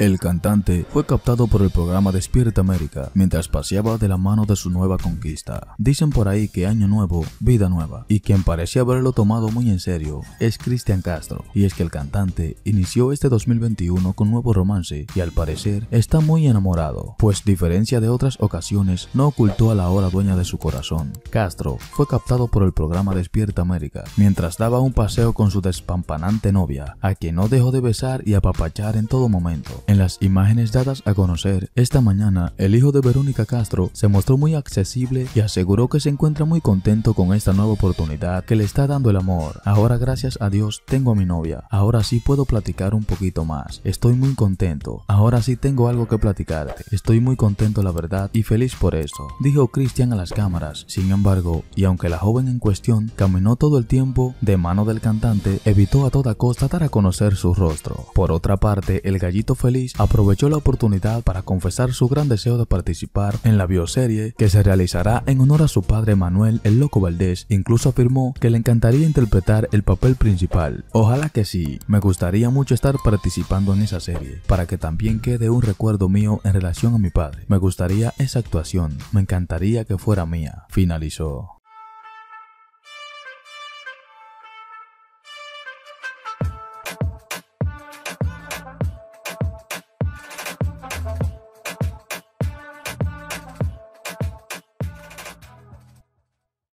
El cantante fue captado por el programa Despierta América mientras paseaba de la mano de su nueva conquista. Dicen por ahí que año nuevo, vida nueva, y quien parecía haberlo tomado muy en serio es Cristian Castro. Y es que el cantante inició este 2021 con nuevo romance y al parecer está muy enamorado, pues diferencia de otras ocasiones no ocultó a la hora dueña de su corazón. Castro fue captado por el programa Despierta América mientras daba un paseo con su despampanante novia, a quien no dejó de besar y apapachar en todo momento. En las imágenes dadas a conocer esta mañana, el hijo de Verónica Castro se mostró muy accesible y aseguró que se encuentra muy contento con esta nueva oportunidad que le está dando el amor. Ahora gracias a Dios tengo a mi novia. Ahora sí puedo platicar un poquito más. Estoy muy contento. Ahora sí tengo algo que platicarte. Estoy muy contento la verdad y feliz por eso, dijo Cristian a las cámaras. Sin embargo, y aunque la joven en cuestión caminó todo el tiempo de mano del cantante, evitó a toda costa dar a conocer su rostro. Por otra parte, el gallito feliz aprovechó la oportunidad para confesar su gran deseo de participar en la bioserie que se realizará en honor a su padre Manuel el Loco Valdés. Incluso afirmó que le encantaría interpretar el papel principal. Ojalá que sí, me gustaría mucho estar participando en esa serie, para que también quede un recuerdo mío en relación a mi padre. Me gustaría esa actuación, me encantaría que fuera mía, finalizó.